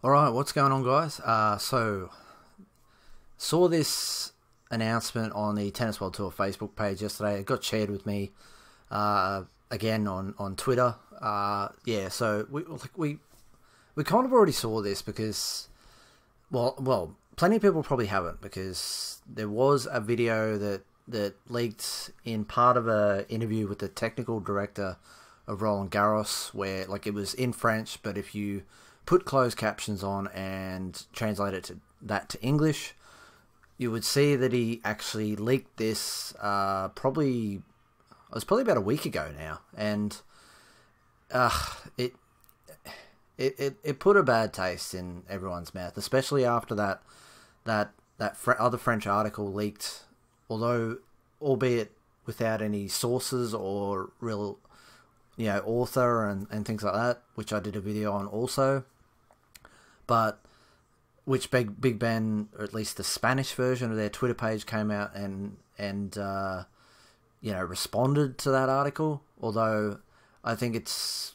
All right, what's going on, guys? Uh, so, saw this announcement on the Tennis World Tour Facebook page yesterday. It got shared with me uh, again on on Twitter. Uh, yeah, so we we we kind of already saw this because, well, well, plenty of people probably haven't because there was a video that that leaked in part of a interview with the technical director of Roland Garros, where like it was in French, but if you put closed captions on and translate it to that to English, you would see that he actually leaked this uh, probably it was probably about a week ago now, and uh, it, it it it put a bad taste in everyone's mouth, especially after that that that fr- other French article leaked, although albeit without any sources or real you know author and, and things like that, which I did a video on also but which Big Bigben, or at least the Spanish version of their Twitter page, came out and and uh, you know responded to that article. Although I think it's,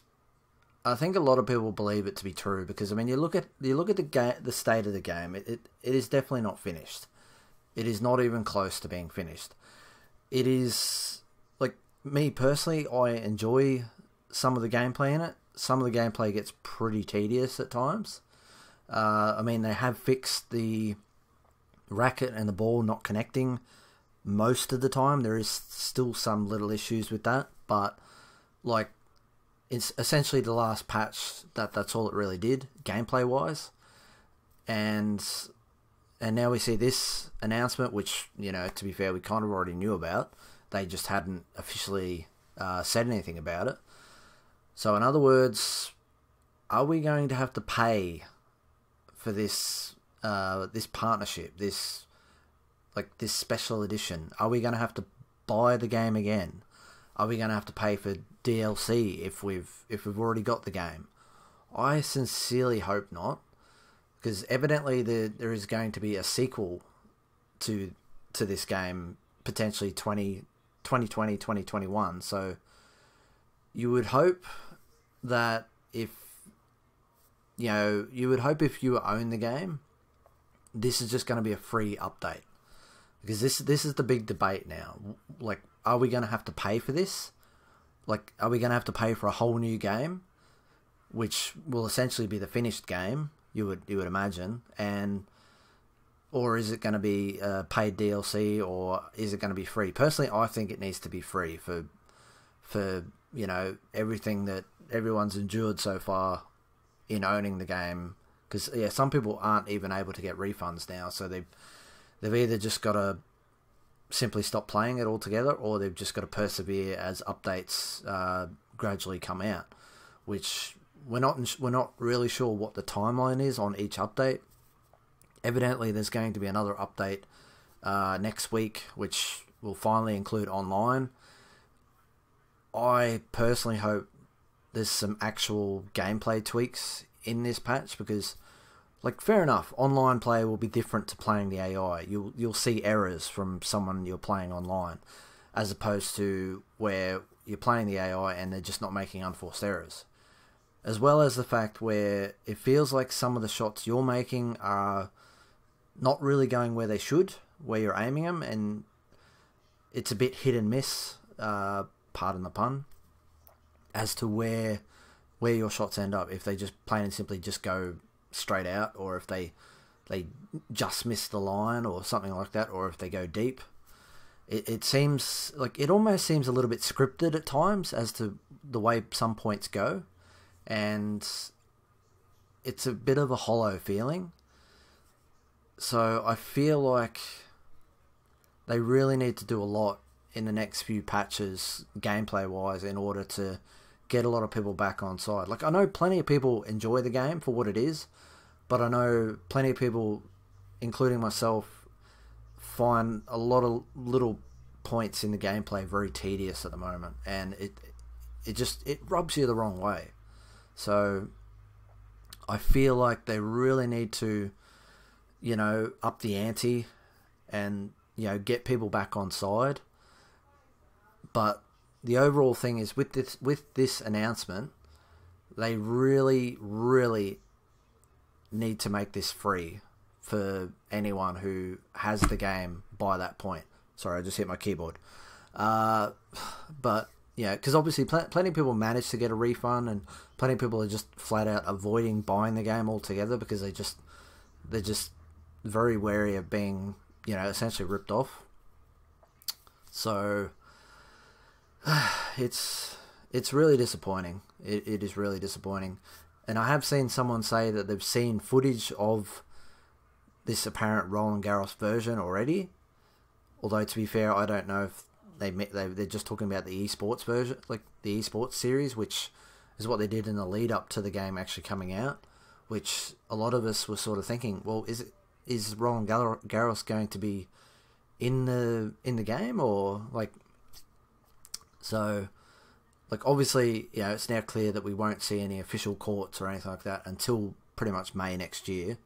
I think a lot of people believe it to be true because I mean you look at you look at the game, the state of the game. It, it it is definitely not finished. It is not even close to being finished. It is like me personally, I enjoy some of the gameplay in it. Some of the gameplay gets pretty tedious at times. Uh, I mean, they have fixed the racket and the ball not connecting most of the time. There is still some little issues with that, but like it's essentially the last patch that that's all it really did gameplay wise, and and now we see this announcement, which you know to be fair we kind of already knew about. They just hadn't officially uh, said anything about it. So in other words, are we going to have to pay for this uh, this partnership, this like this special edition? Are we going to have to buy the game again? Are we going to have to pay for DLC if we've if we've already got the game? I sincerely hope not, because evidently there there is going to be a sequel to to this game potentially 20, 2020 2021 so you would hope that if you know, you would hope if you own the game, this is just going to be a free update because this this is the big debate now. Like, are we going to have to pay for this? Like, are we going to have to pay for a whole new game, which will essentially be the finished game? You would you would imagine, and or is it going to be paid DLC, or is it going to be free? Personally, I think it needs to be free for for you know everything that everyone's endured so far in owning the game because yeah, some people aren't even able to get refunds now, so they've they've either just got to simply stop playing it altogether, or they've just got to persevere as updates uh, gradually come out. Which we're not we're not really sure what the timeline is on each update. Evidently, there's going to be another update uh, next week, which will finally include online. I personally hope there's some actual gameplay tweaks in this patch because like fair enough online play will be different to playing the ai you'll you'll see errors from someone you're playing online as opposed to where you're playing the ai and they're just not making unforced errors. As well as the fact where it feels like some of the shots you're making are not really going where they should where you're aiming them and it's a bit hit and miss uh, pardon the pun as to where where your shots end up. If they just plain and simply just go straight out, or if they they just miss the line, or something like that, or if they go deep. It, it seems like it almost seems a little bit scripted at times as to the way some points go, and it's a bit of a hollow feeling. So I feel like they really need to do a lot in the next few patches, gameplay wise, in order to get a lot of people back on side. Like I know plenty of people enjoy the game for what it is, but I know plenty of people, including myself, find a lot of little points in the gameplay very tedious at the moment, and it it just it rubs you the wrong way. So I feel like they really need to, you know, up the ante and you know get people back on side. But the overall thing is with this with this announcement, they really, really need to make this free for anyone who has the game by that point. Sorry, I just hit my keyboard. Uh, but yeah, because obviously pl- plenty of people manage to get a refund, and plenty of people are just flat out avoiding buying the game altogether because they just they're just very wary of being you know essentially ripped off. So it's it's really disappointing. It, it is really disappointing, and I have seen someone say that they've seen footage of this apparent Roland Garros version already. Although to be fair, I don't know if they they they're just talking about the esports version, like the esports series, which is what they did in the lead up to the game actually coming out. Which a lot of us were sort of thinking, well, is it is Roland Garros going to be in the in the game or like so like obviously you know it's now clear that we won't see any official courts or anything like that until pretty much May next year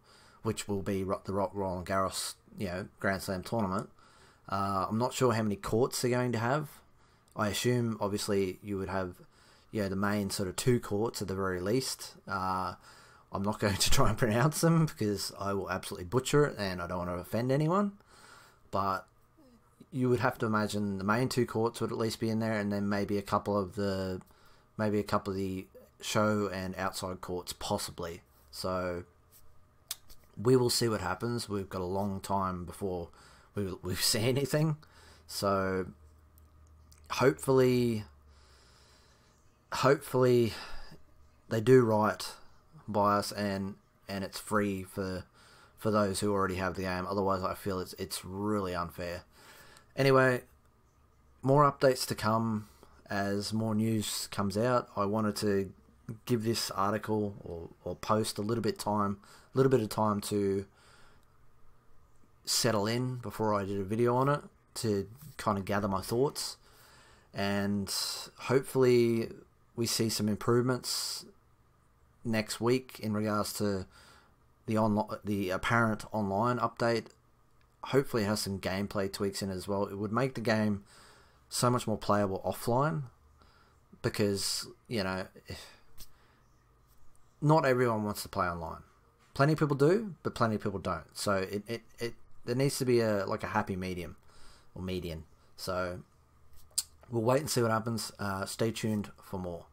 which will be the Rock Roland Garros, you know, Grand Slam tournament. Uh, I'm not sure how many courts they're going to have. I assume, obviously, you would have, yeah, the main sort of two courts at the very least. Uh, I'm not going to try and pronounce them because I will absolutely butcher it and I don't want to offend anyone. But you would have to imagine the main two courts would at least be in there, and then maybe a couple of the, maybe a couple of the show and outside courts possibly. So we will see what happens. We've got a long time before we we see anything, so hopefully, hopefully, they do right by us and and it's free for for those who already have the game. Otherwise, I feel it's it's really unfair. Anyway, more updates to come as more news comes out. I wanted to give this article or, or post a little bit time a little bit of time to settle in before I did a video on it to kind of gather my thoughts and hopefully we see some improvements next week in regards to the on the apparent online update hopefully has some gameplay tweaks in as well it would make the game so much more playable offline because you know not everyone wants to play online. Plenty of people do, but plenty of people don't. So it, it, it there needs to be a like a happy medium or median. So we'll wait and see what happens. Uh, stay tuned for more.